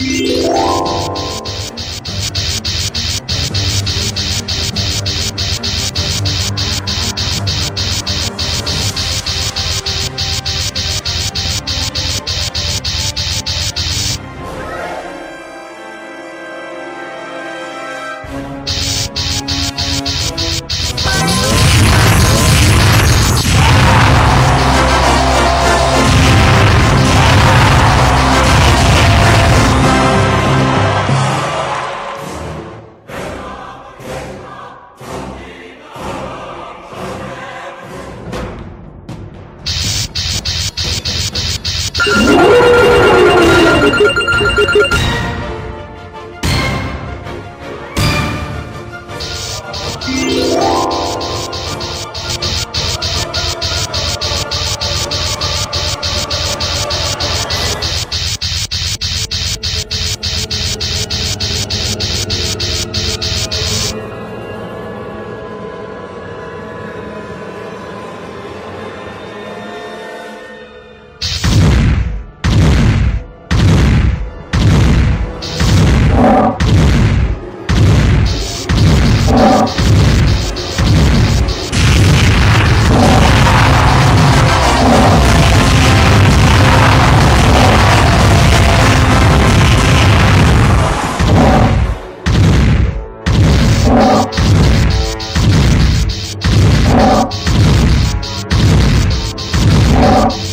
Yeah. Wow.